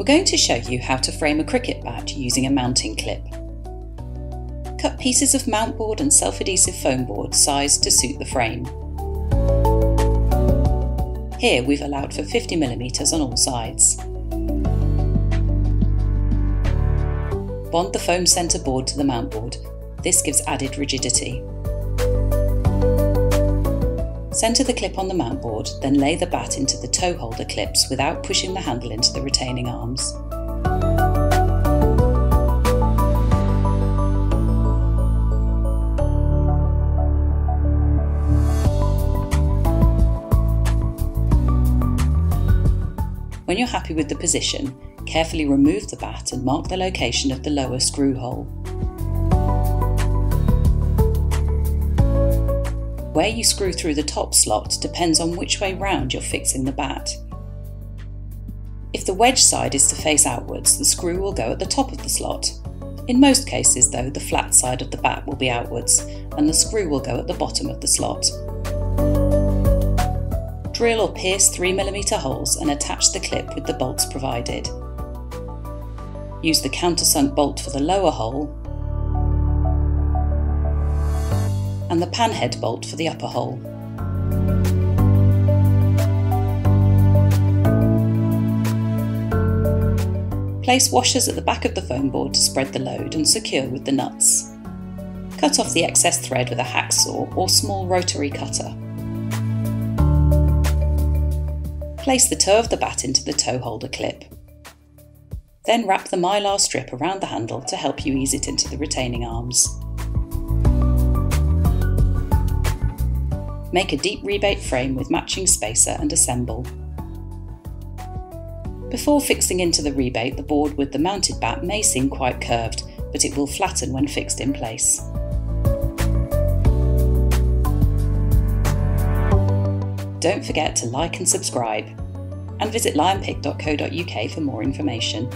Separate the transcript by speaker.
Speaker 1: We're going to show you how to frame a cricket bat using a mounting clip. Cut pieces of mount board and self-adhesive foam board sized to suit the frame. Here we've allowed for 50mm on all sides. Bond the foam centre board to the mount board. This gives added rigidity. Centre the clip on the mount board, then lay the bat into the toe holder clips without pushing the handle into the retaining arms. When you're happy with the position, carefully remove the bat and mark the location of the lower screw hole. Where you screw through the top slot depends on which way round you're fixing the bat. If the wedge side is to face outwards, the screw will go at the top of the slot. In most cases though, the flat side of the bat will be outwards and the screw will go at the bottom of the slot. Drill or pierce 3mm holes and attach the clip with the bolts provided. Use the countersunk bolt for the lower hole and the panhead bolt for the upper hole. Place washers at the back of the foam board to spread the load and secure with the nuts. Cut off the excess thread with a hacksaw or small rotary cutter. Place the toe of the bat into the toe holder clip. Then wrap the mylar strip around the handle to help you ease it into the retaining arms. Make a deep rebate frame with matching spacer and assemble. Before fixing into the rebate, the board with the mounted bat may seem quite curved, but it will flatten when fixed in place. Don't forget to like and subscribe, and visit lionpic.co.uk for more information.